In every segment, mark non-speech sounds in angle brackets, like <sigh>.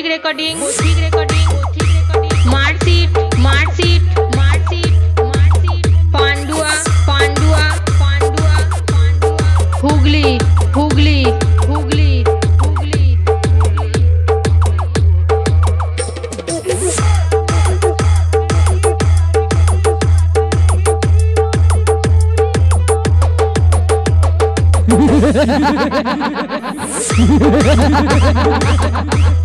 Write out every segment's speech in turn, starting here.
ठीक रिकॉर्डिंग ठीक recording marksheet marksheet marksheet marksheet Pandua Pandua Pandua Pandua Hooghly Hooghly Hooghly Ha ha ha ha ha!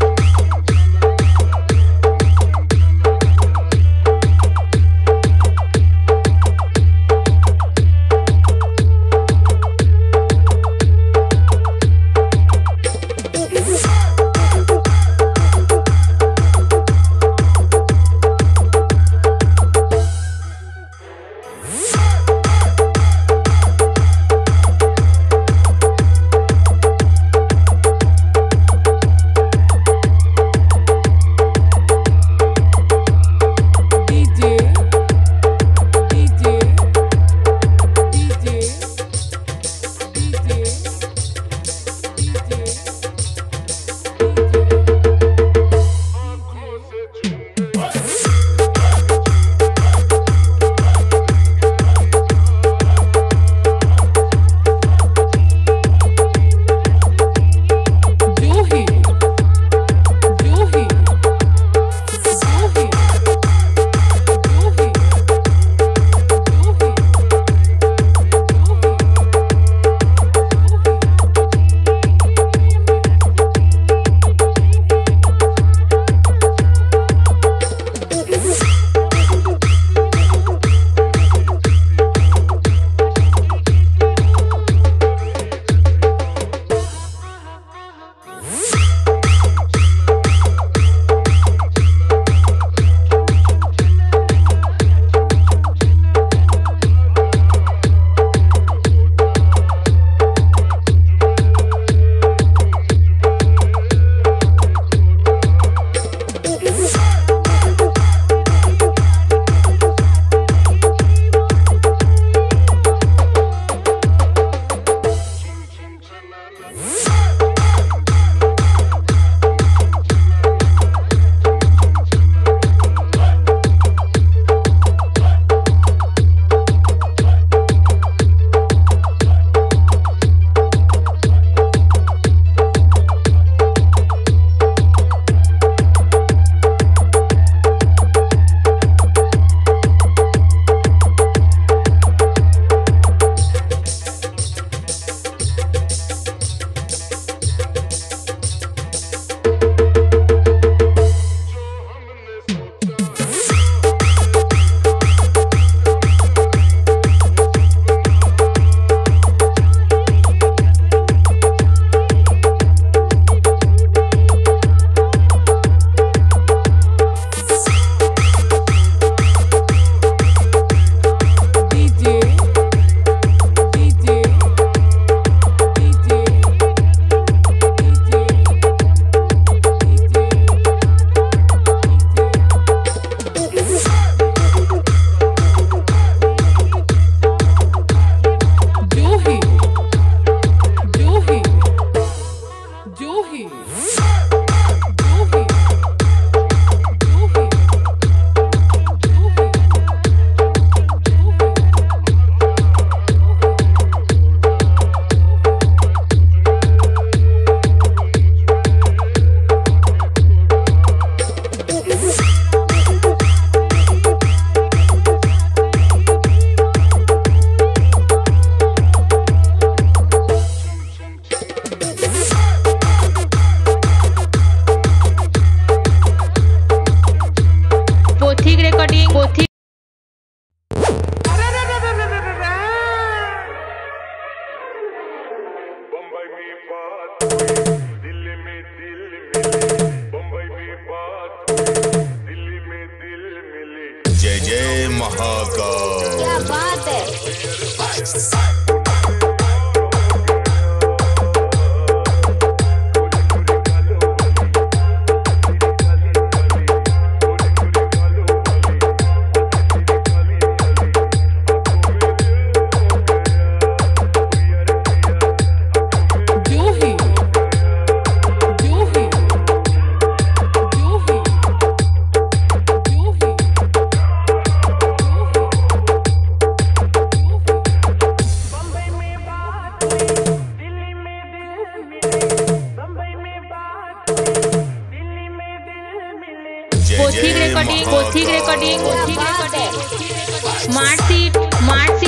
ठीक recording ठीक recording ठीक recording मारसी मारसी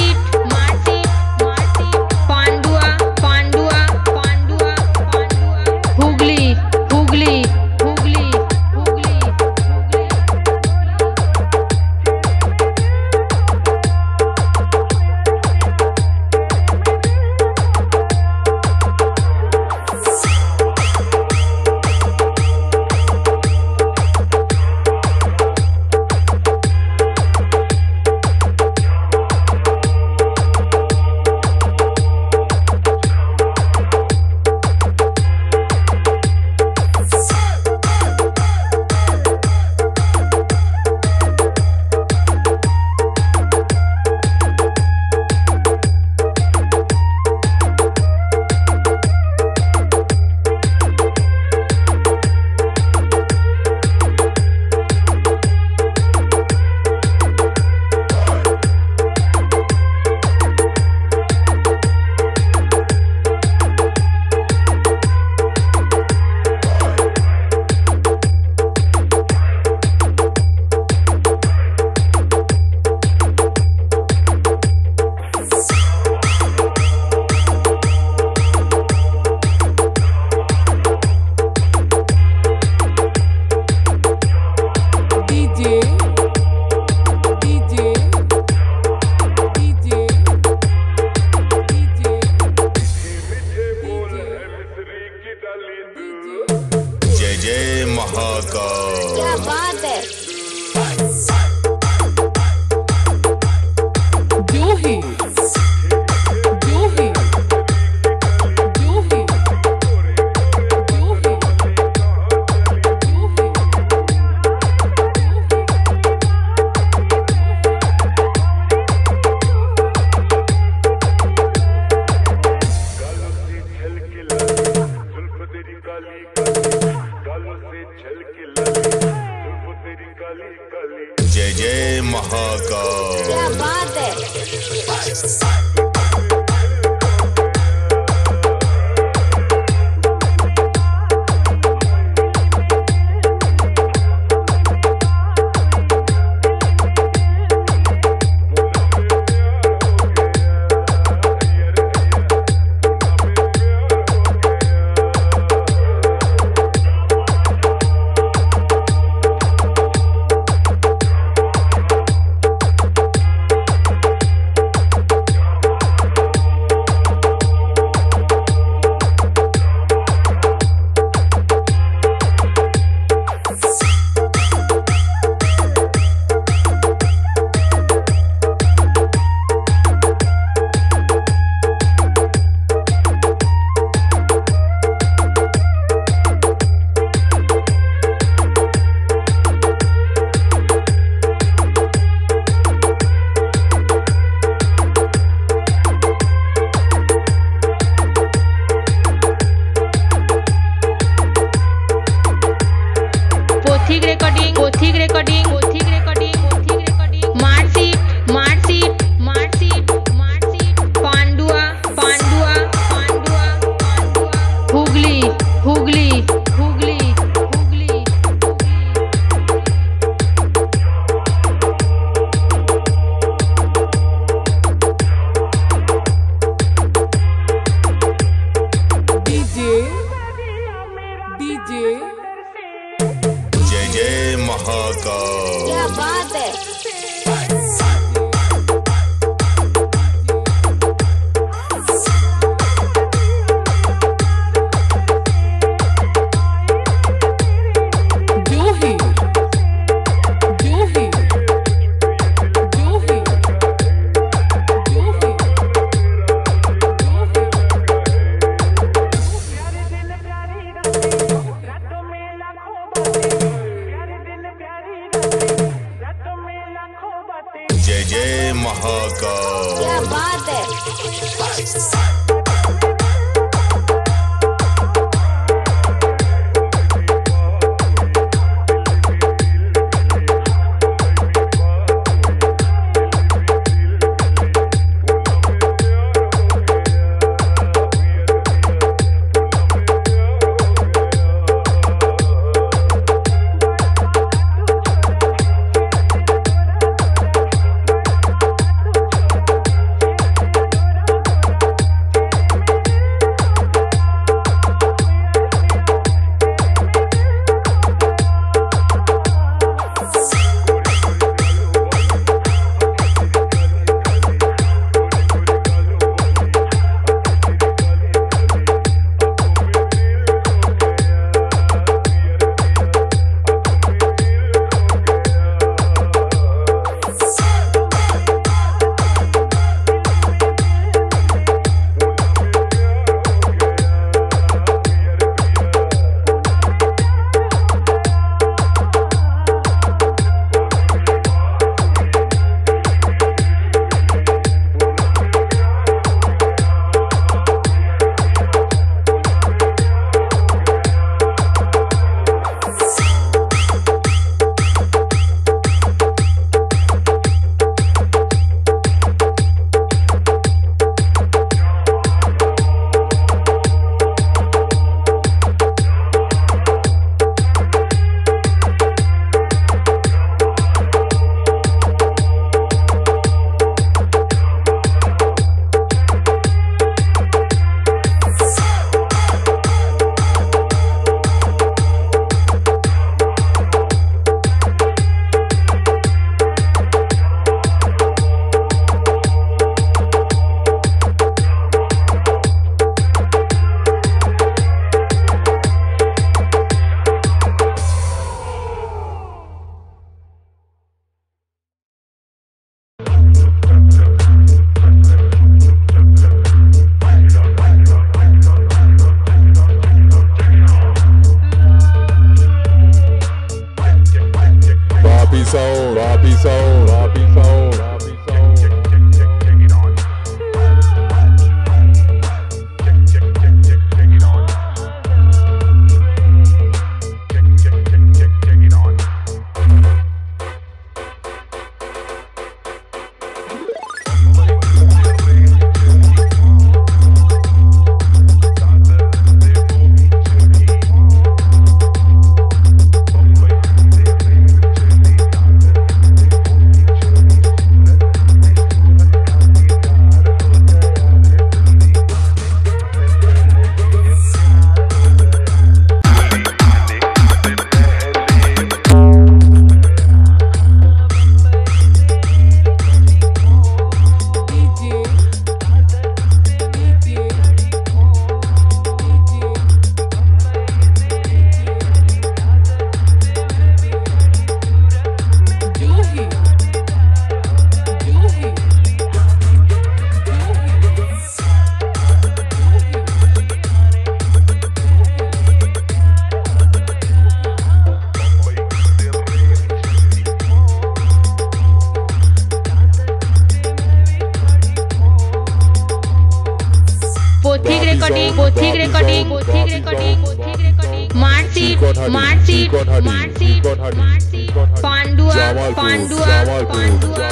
पांडुआ पांडुआ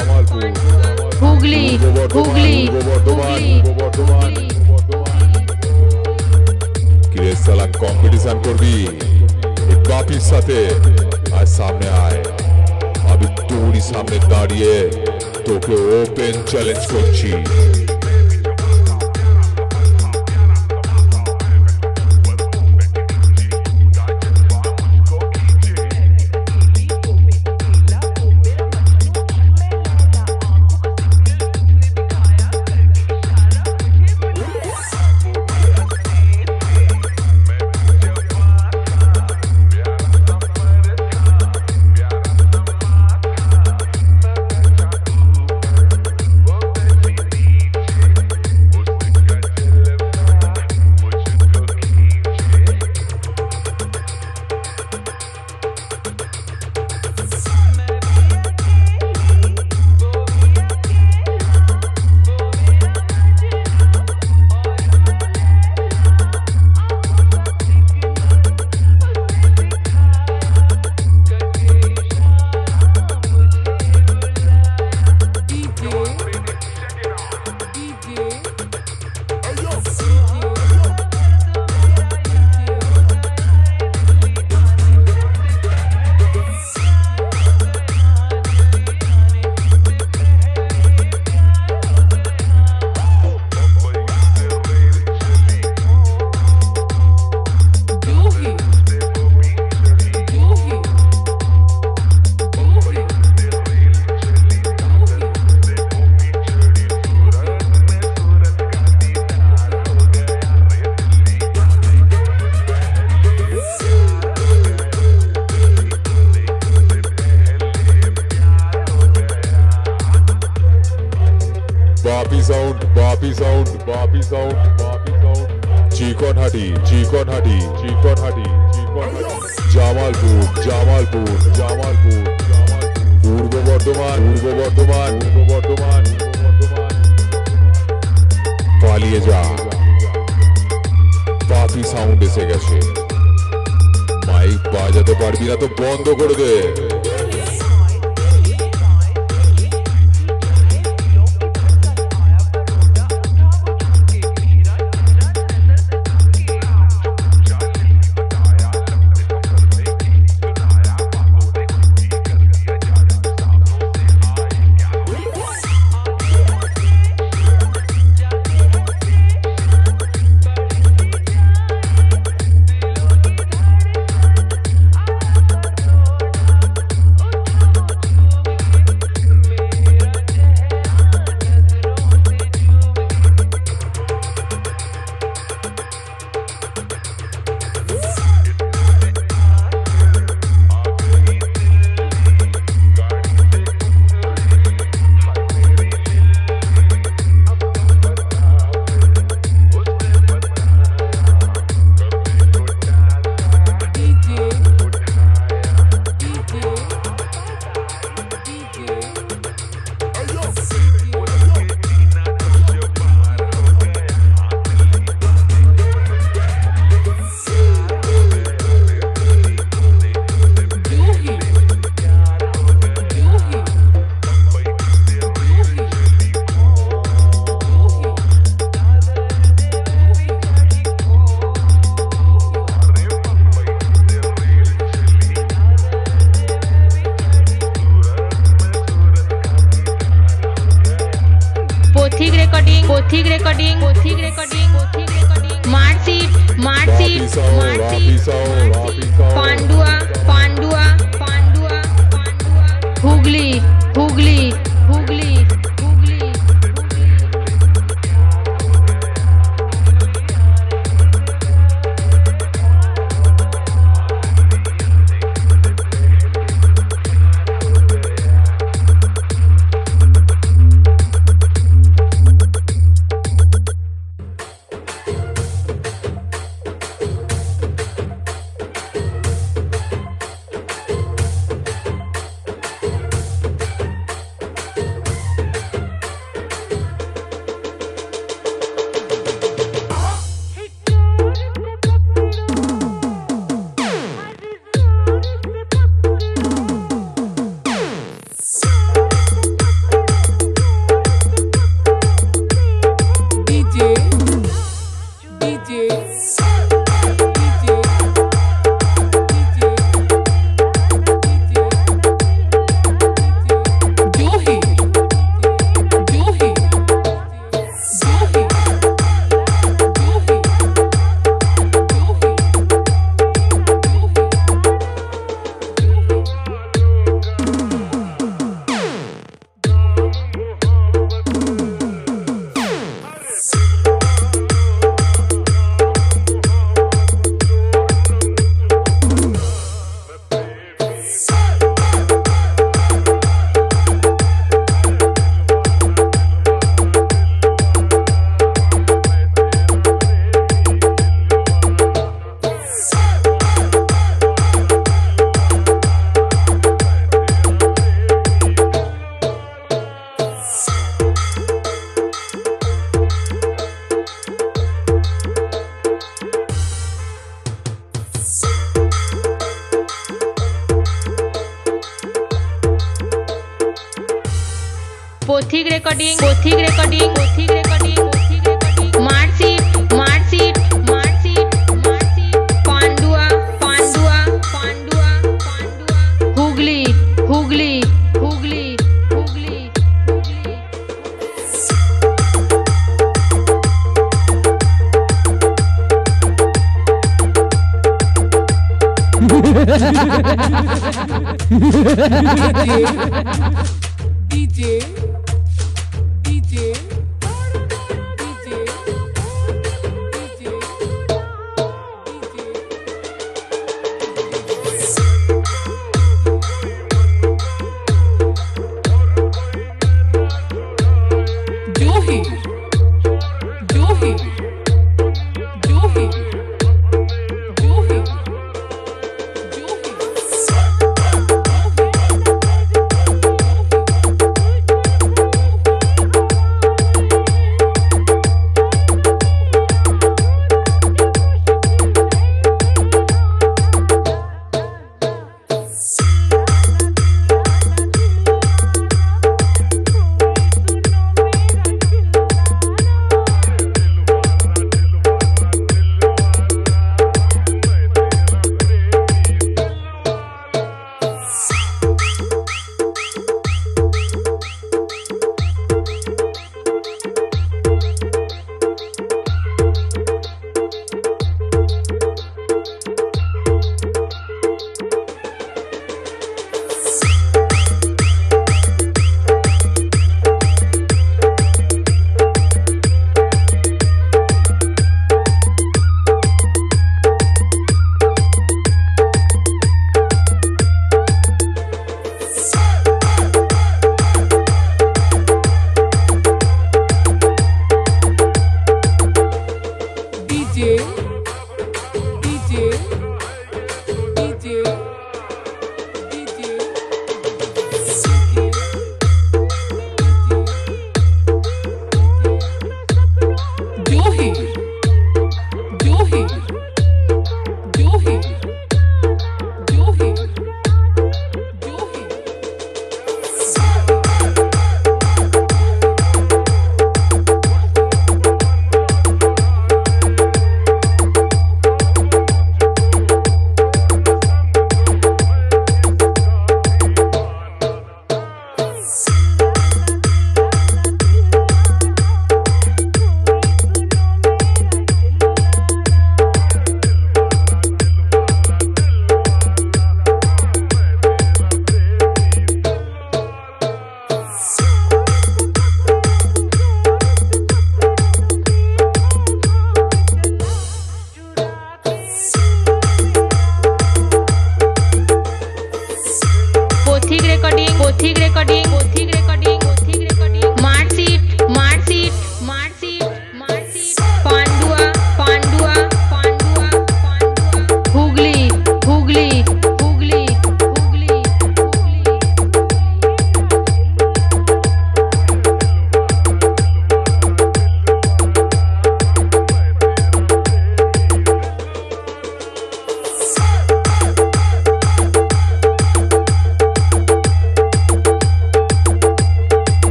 हुगली हुगली हुगली কিরে সালা কম্পিটিশন করবি বাপির সাথে আর সামনে আয় আমি তোরই সামনে দাঁড়িয়ে তোকে ওপেন চ্যালেঞ্জ করছি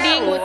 第五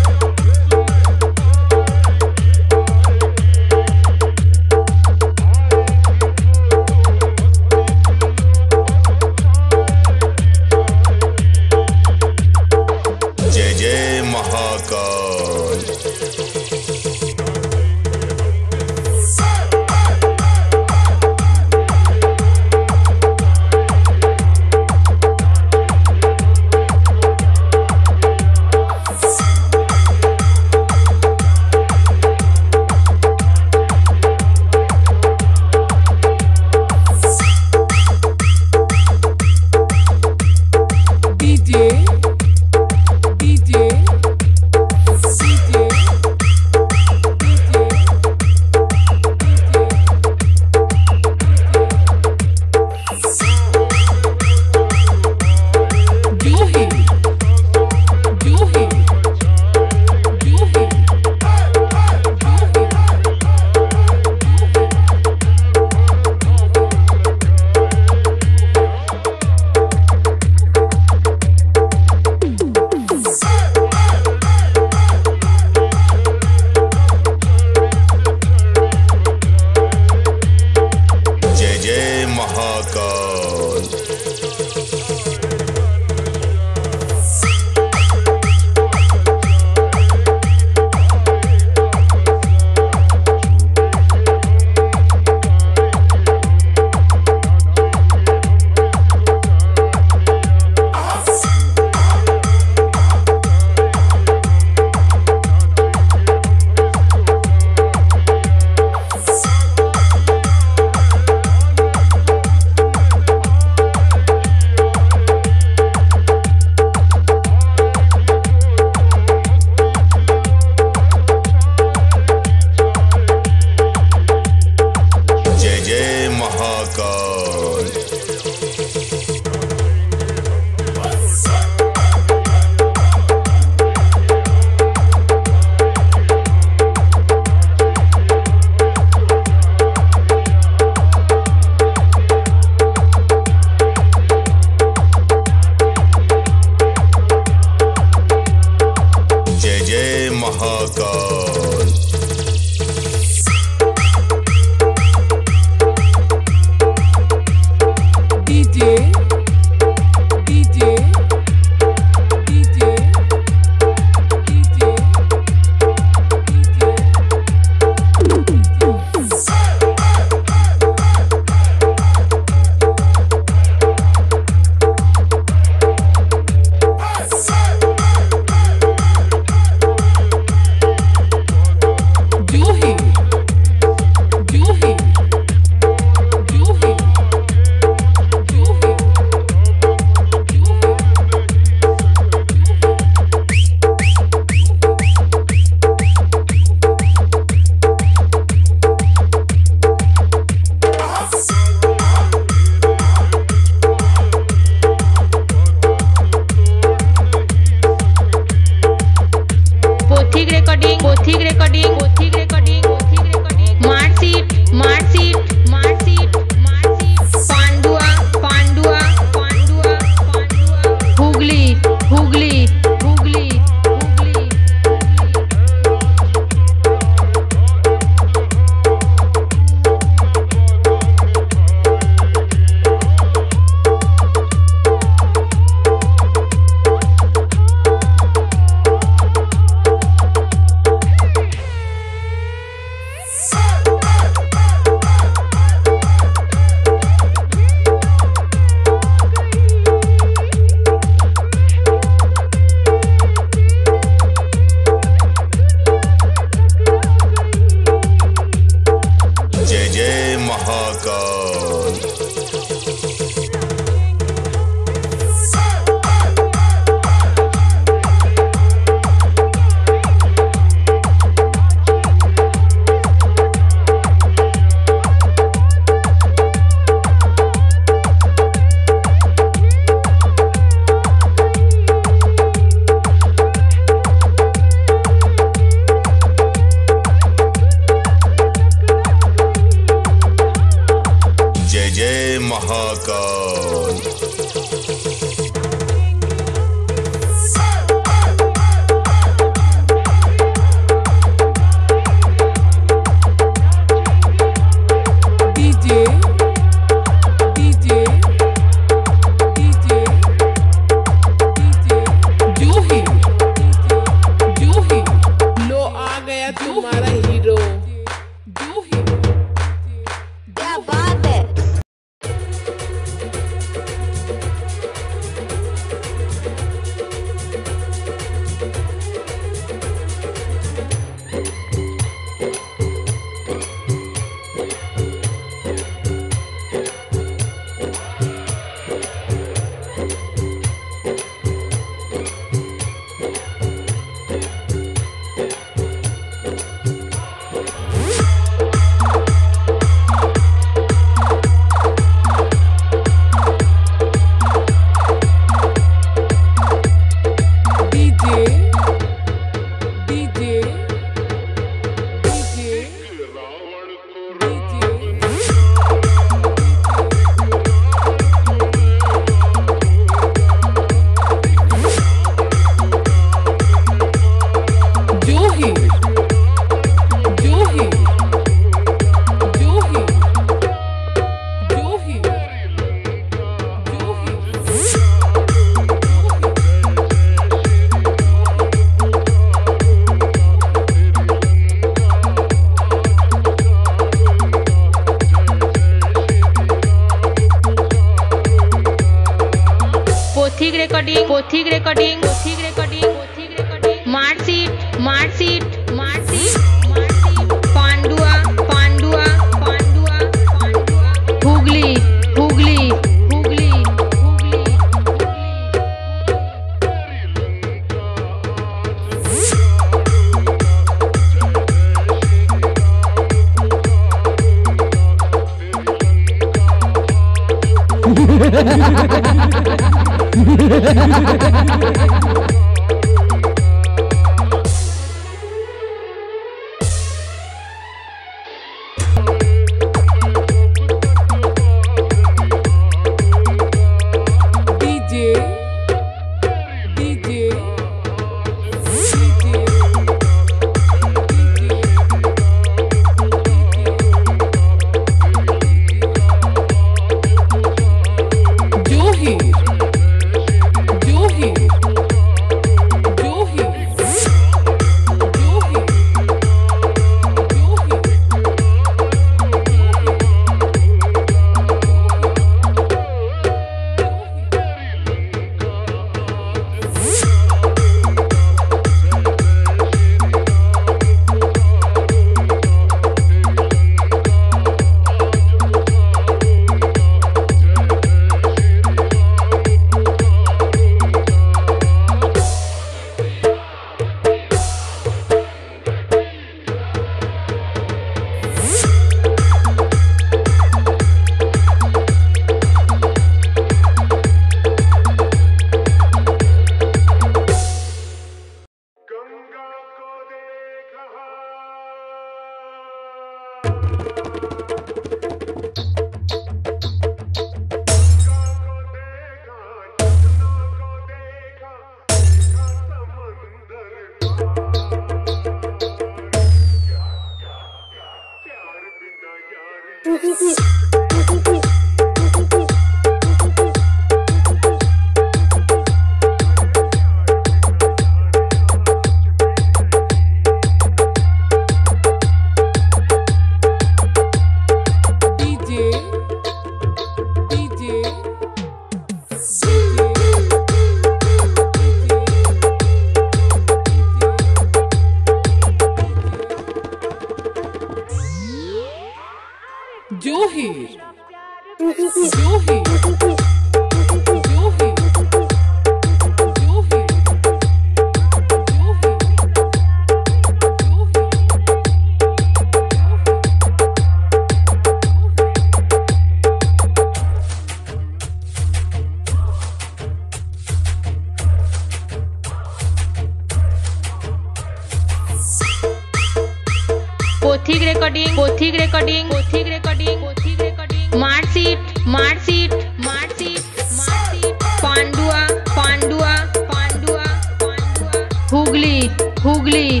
marksheet marksheet marksheet Pandua Pandua Pandua Pandua Hooghly Hooghly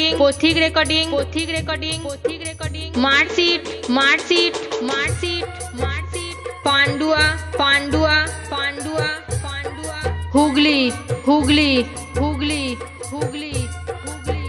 recording Pothik recording Pothik recording Pothik recording marksheet marksheet marksheet marksheet Pandua Pandua Pandua Pandua Hooghly Hooghly Hooghly Hooghly Hooghly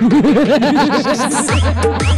Hahaha <laughs>